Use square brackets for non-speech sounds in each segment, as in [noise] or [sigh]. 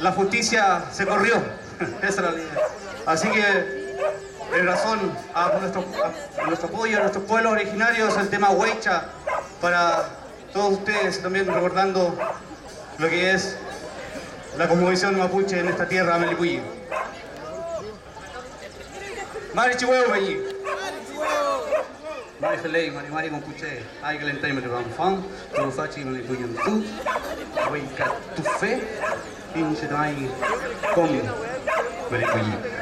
la justicia se corrió. [laughs] Esa es la realidad. Así que, en razón a nuestro, apoyo a nuestros pueblos originarios, el tema Huecha, para todos ustedes también recordando lo que es la cosmovisión mapuche en esta tierra Melipuyi. Mari Chihuahua, allí. Mari Felei, Mari Mari Compuche, Ay Galentai Mari Ramfan, Turufachi Mari Puyan Tu, Huayca Tu Fe, Pinchetai Con Mari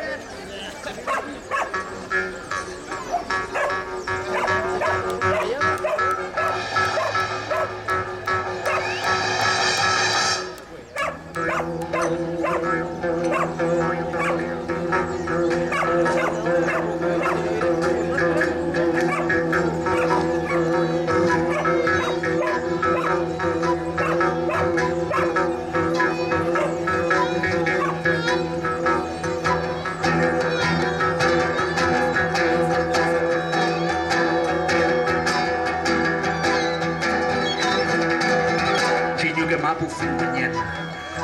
Puyi. Chiñuque Mapu Fintuñet,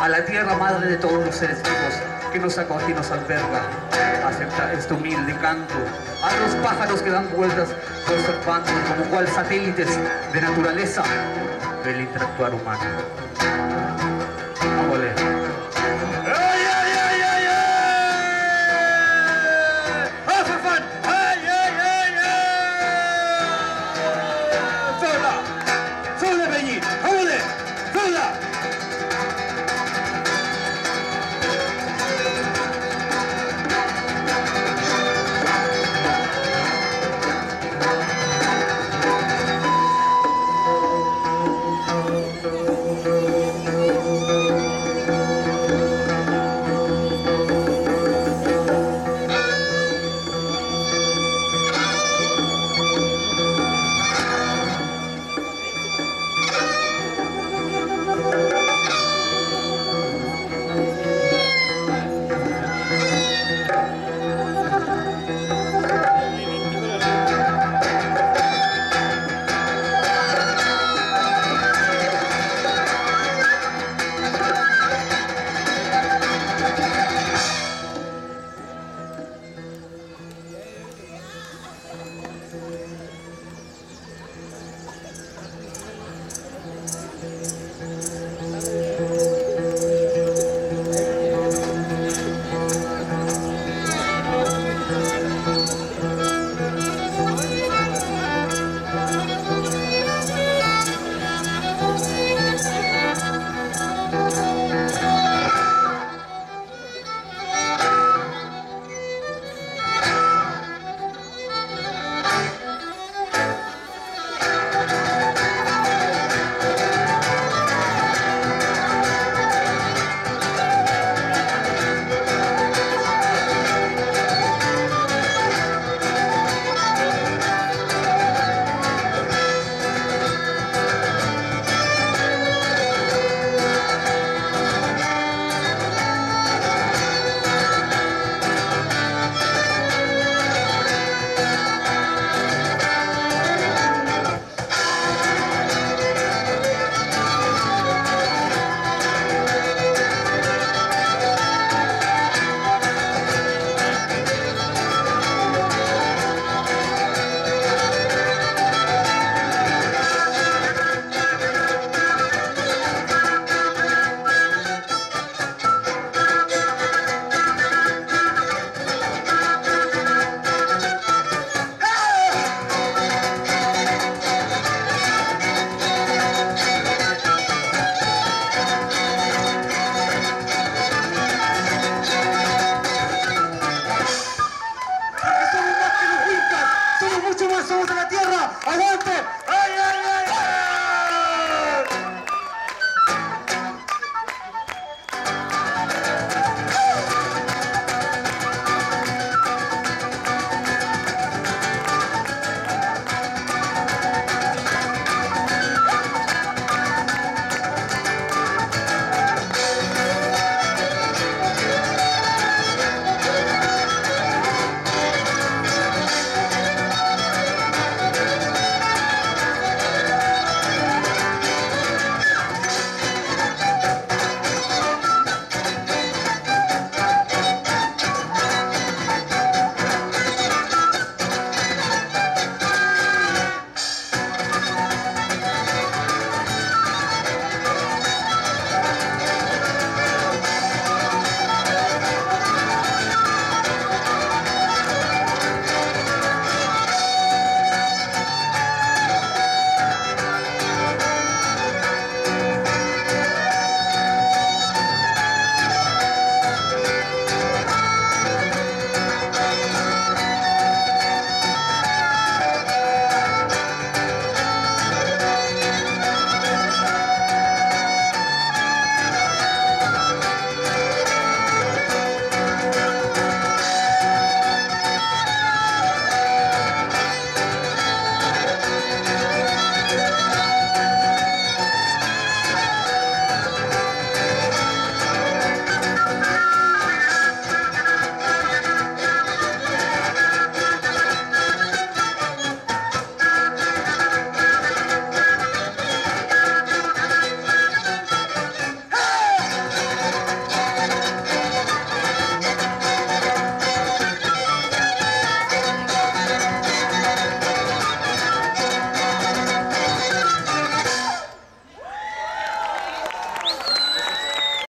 a la tierra madre de todos los seres vivos que nos acoge y nos alberga. Acepta este humilde canto a los pájaros que dan vueltas observando como cual satélites de naturaleza del interactuar humano.